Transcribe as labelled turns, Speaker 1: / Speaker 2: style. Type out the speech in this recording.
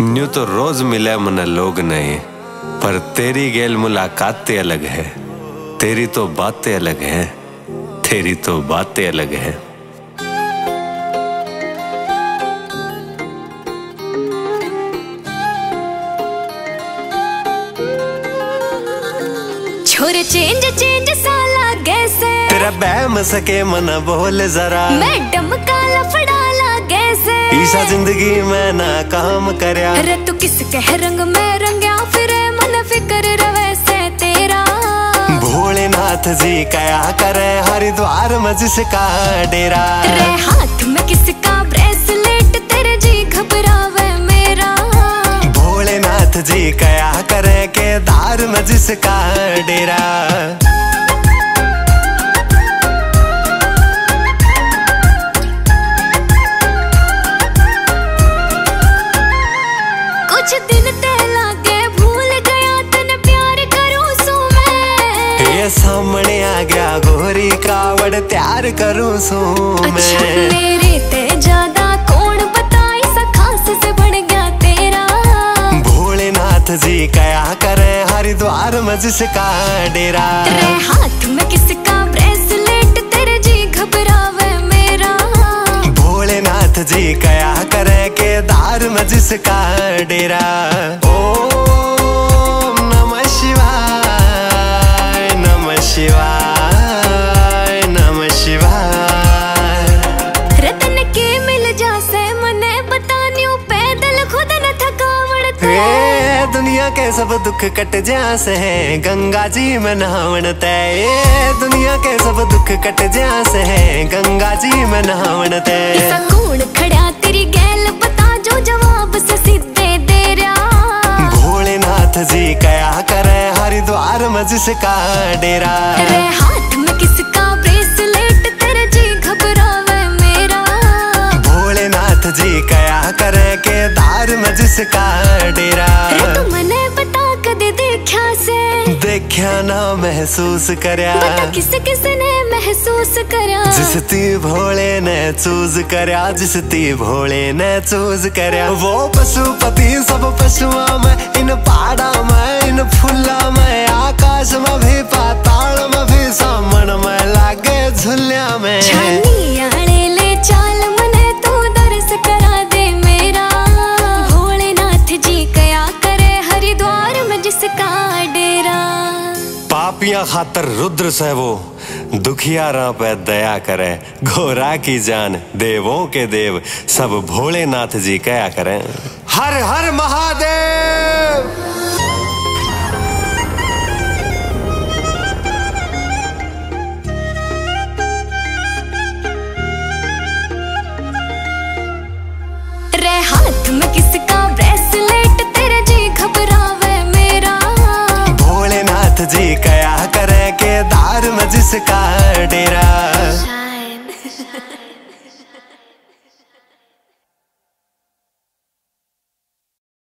Speaker 1: New तो रोज मिले मन लोग नहीं। पर तेरी गेल मुलाकातें अलग है। तेरी तो बातें अलग है। तेरी तो बातें अलग है।
Speaker 2: छोरे चेंज चेंज साला कैसे
Speaker 1: तेरा बहम सके मन बोल जरा।
Speaker 2: मैडम काला फड़ाला कैसे
Speaker 1: ज़िंदगी में ना काम करया
Speaker 2: अरे तू किस कह रंग में रंगया फिर मन फिकर रवे से तेरा।
Speaker 1: भोलेनाथ जी कया करे हरिद्वार में जिसका डेरा।
Speaker 2: रे हाथ में किसका ब्रेसलेट तेरे जी घबरावे मेरा।
Speaker 1: भोलेनाथ जी कया करे केदार में जिसका डेरा।
Speaker 2: गया
Speaker 1: गोरी कावड़ तैयार करूँ सू
Speaker 2: अच्छा
Speaker 1: मैं
Speaker 2: मेरे ते ज़्यादा कौन बताई सा खास से बढ़ गया तेरा।
Speaker 1: भोलेनाथ जी कया करे हरिद्वार में जिसका डेरा।
Speaker 2: तेरे हाथ में किसका ब्रेसलेट तेरे जी घबरावे मेरा।
Speaker 1: भोलेनाथ जी कया करे केदार में जिसका डेरा। ओ नमः शिवाय नमः शिवाय। दुनिया के सब दुख कट जासे है। गंगा जी में नहावन तय दुनिया के सब दुख कट जासे है। गंगा जी में नहावन तय
Speaker 2: कौन खड़ा तेरी गैल बता जो जवाब से सीधे दे रहा।
Speaker 1: भोलेनाथ जी कया करे हरिद्वार में जिसका डेरा।
Speaker 2: हाथ में किसका ब्रेसलेट
Speaker 1: जिसका डेरा।
Speaker 2: रे मने बता कदे देखा से।
Speaker 1: देखा ना महसूस करया।
Speaker 2: किस किस ने महसूस करा
Speaker 1: जिस ती भोले ने चूज़ करा जिस ती भोले ने चूज़ करया। वो पशुपति पापियाँ खातर रुद्र से वो। दुखियारा पे दया करे। घोरा की जान, देवों के देव। सब भोलेनाथ जी कया करें। हर हर महादेव!
Speaker 2: रे हाथ में किसका
Speaker 1: जिसका डेरा